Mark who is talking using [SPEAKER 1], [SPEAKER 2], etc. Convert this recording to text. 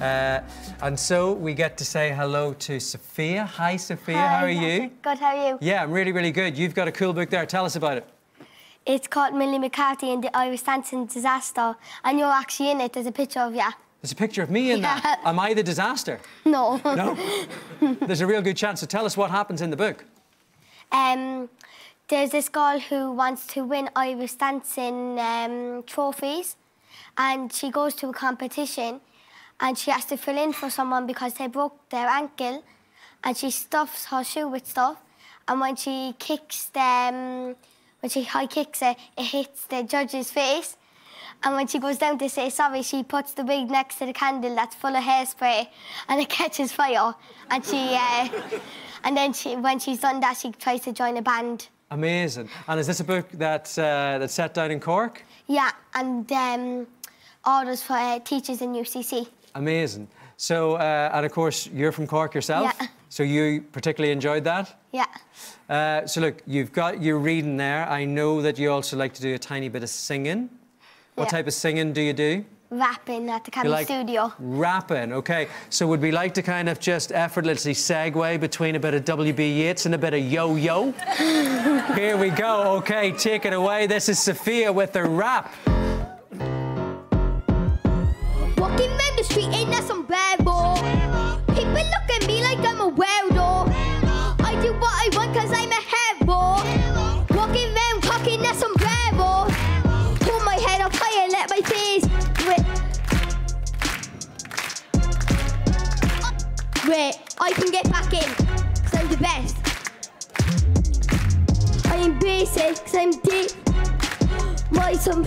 [SPEAKER 1] Uh, and so we get to say hello to Sophia. Hi, Sophia. Hi, how are you?
[SPEAKER 2] Good, how are you?
[SPEAKER 1] Yeah, I'm really, really good. You've got a cool book there. Tell us about it.
[SPEAKER 2] It's called Millie McCarthy and the Irish Dancing Disaster, and you're actually in it. There's a picture of you.
[SPEAKER 1] There's a picture of me in
[SPEAKER 2] Yeah.
[SPEAKER 1] that. Am I the disaster?
[SPEAKER 2] No.
[SPEAKER 1] No. There's a real good chance. So tell us what happens in the book.
[SPEAKER 2] um, there's this girl who wants to win Irish dancing um, trophies, and she goes to a competition, and she has to fill in for someone because they broke their ankle, and she stuffs her shoe with stuff, and when she kicks them, when she high kicks it, it hits the judge's face. And when she goes down to say sorry, she puts the wig next to the candle that's full of hairspray, and it catches fire. And she, uh, and then she, when she's done that, she tries to join a band.
[SPEAKER 1] Amazing. And is this a book that's, uh, that's set down in Cork?
[SPEAKER 2] Yeah, and um, orders for uh, teachers in UCC.
[SPEAKER 1] Amazing. So, uh, and of course, you're from Cork yourself.
[SPEAKER 2] Yeah.
[SPEAKER 1] So you particularly enjoyed that?
[SPEAKER 2] Yeah,
[SPEAKER 1] Uh, so look, you've got your reading there. I know that you also like to do a tiny bit of singing. What
[SPEAKER 2] Yeah.
[SPEAKER 1] type of singing do you do?
[SPEAKER 2] rapping at the Cammy
[SPEAKER 1] like
[SPEAKER 2] Studio.
[SPEAKER 1] rapping, okay. So would we like to kind of just effortlessly segue between a bit of WB Yeats and a bit of yo-yo? Here we go, okay, take it away. This is Sophia with the rap.
[SPEAKER 3] Down the street ain't that sombrero. People look at me like I'm a weirdo. I do what I want cause I'm a hero. Walking round cocking that sombrero. Pull my head up high and let my face rip. Wait, I can get back in cause I'm the best. I am basic cause I'm deep. My some.